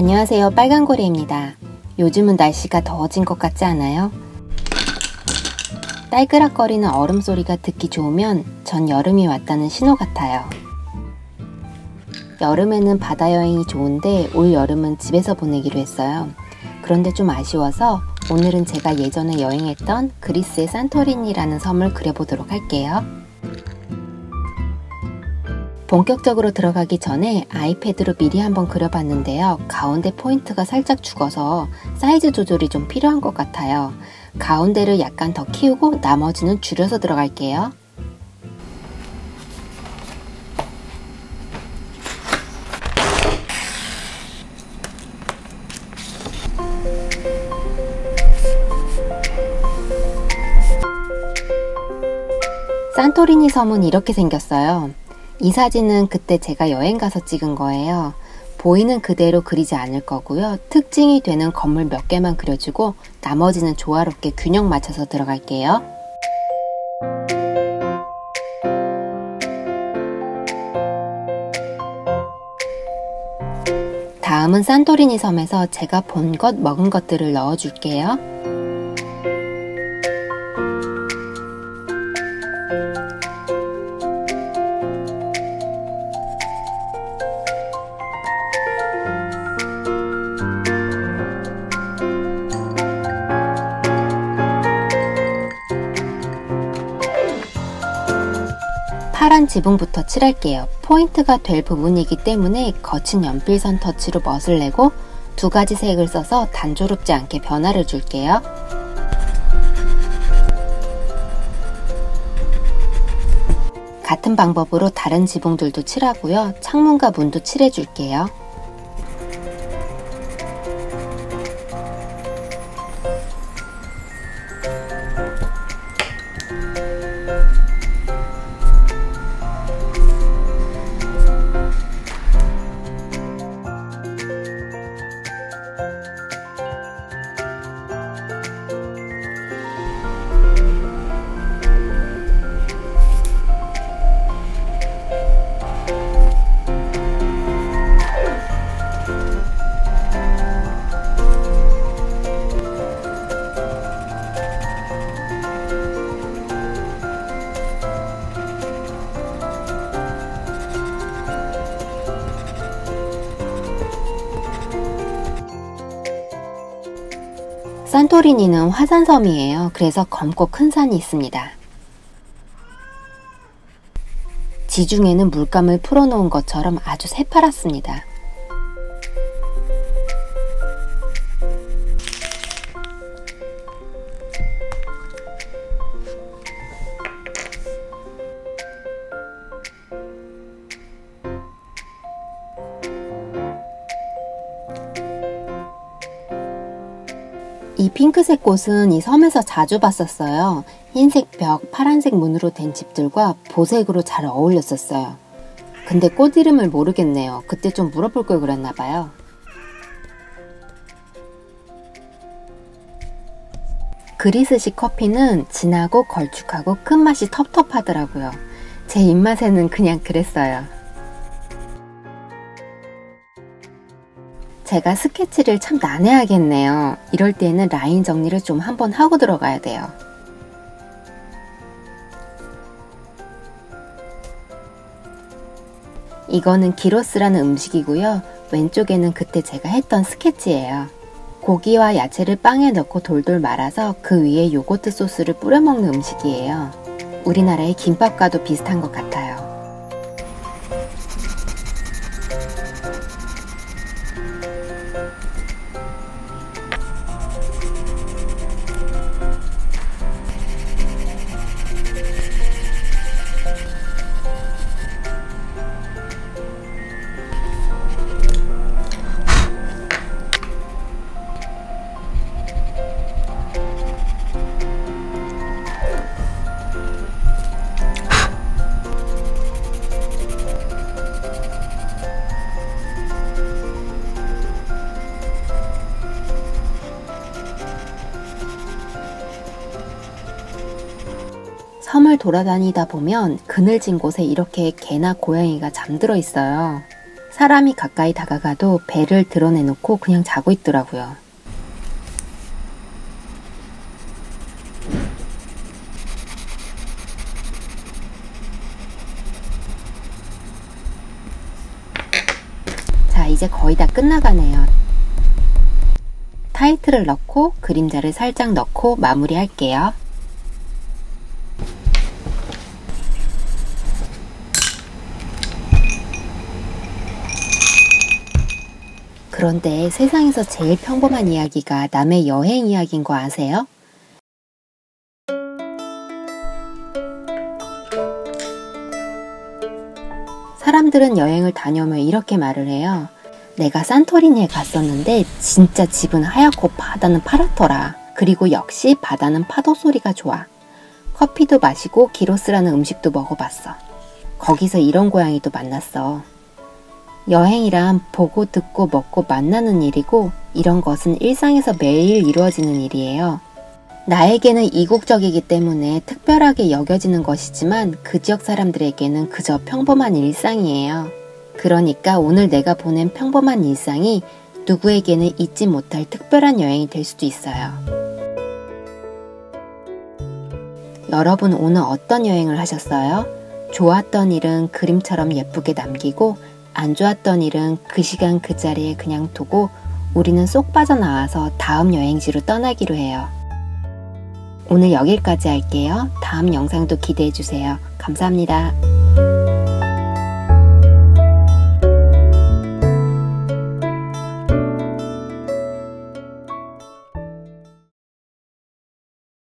안녕하세요 빨간고래입니다. 요즘은 날씨가 더워진 것 같지 않아요? 딸그락거리는 얼음 소리가 듣기 좋으면 전 여름이 왔다는 신호 같아요. 여름에는 바다 여행이 좋은데 올 여름은 집에서 보내기로 했어요. 그런데 좀 아쉬워서 오늘은 제가 예전에 여행했던 그리스의 산토리니라는 섬을 그려보도록 할게요. 본격적으로 들어가기 전에 아이패드로 미리 한번 그려봤는데요. 가운데 포인트가 살짝 죽어서 사이즈 조절이 좀 필요한 것 같아요. 가운데를 약간 더 키우고 나머지는 줄여서 들어갈게요. 산토리니 섬은 이렇게 생겼어요. 이 사진은 그때 제가 여행 가서 찍은 거예요. 보이는 그대로 그리지 않을 거고요. 특징이 되는 건물 몇 개만 그려주고 나머지는 조화롭게 균형 맞춰서 들어갈게요. 다음은 산토리니 섬에서 제가 본 것, 먹은 것들을 넣어줄게요. 파란 지붕부터 칠할게요. 포인트가 될 부분이기 때문에 거친 연필선 터치로 멋을 내고 두 가지 색을 써서 단조롭지 않게 변화를 줄게요. 같은 방법으로 다른 지붕들도 칠하고요. 창문과 문도 칠해줄게요. 산토리니는 화산섬이에요. 그래서 검고 큰 산이 있습니다. 지중해는 물감을 풀어놓은 것처럼 아주 새파랗습니다. 이 핑크색 꽃은 이 섬에서 자주 봤었어요. 흰색 벽, 파란색 문으로 된 집들과 보색으로 잘 어울렸었어요. 근데 꽃 이름을 모르겠네요. 그때 좀 물어볼 걸 그랬나봐요. 그리스식 커피는 진하고 걸쭉하고 끝맛이 텁텁하더라고요. 제 입맛에는 그냥 그랬어요. 제가 스케치를 참 난해하겠네요. 이럴 때는 라인 정리를 좀 한번 하고 들어가야 돼요. 이거는 기로스라는 음식이고요. 왼쪽에는 그때 제가 했던 스케치예요. 고기와 야채를 빵에 넣고 돌돌 말아서 그 위에 요거트 소스를 뿌려 먹는 음식이에요. 우리나라의 김밥과도 비슷한 것 같아요. 섬을 돌아다니다 보면 그늘진 곳에 이렇게 개나 고양이가 잠들어 있어요. 사람이 가까이 다가가도 배를 드러내놓고 그냥 자고 있더라고요. 자, 이제 거의 다 끝나가네요. 타이틀을 넣고 그림자를 살짝 넣고 마무리 할게요. 그런데 세상에서 제일 평범한 이야기가 남의 여행 이야기인 거 아세요? 사람들은 여행을 다녀오면 이렇게 말을 해요. 내가 산토리니에 갔었는데 진짜 집은 하얗고 바다는 파랗더라. 그리고 역시 바다는 파도 소리가 좋아. 커피도 마시고 기로스라는 음식도 먹어봤어. 거기서 이런 고양이도 만났어. 여행이란 보고 듣고 먹고 만나는 일이고 이런 것은 일상에서 매일 이루어지는 일이에요. 나에게는 이국적이기 때문에 특별하게 여겨지는 것이지만 그 지역 사람들에게는 그저 평범한 일상이에요. 그러니까 오늘 내가 보낸 평범한 일상이 누구에게는 잊지 못할 특별한 여행이 될 수도 있어요. 여러분 오늘 어떤 여행을 하셨어요? 좋았던 일은 그림처럼 예쁘게 남기고 안 좋았던 일은 그 시간 그 자리에 그냥 두고 우리는 쏙 빠져나와서 다음 여행지로 떠나기로 해요. 오늘 여기까지 할게요. 다음 영상도 기대해 주세요. 감사합니다.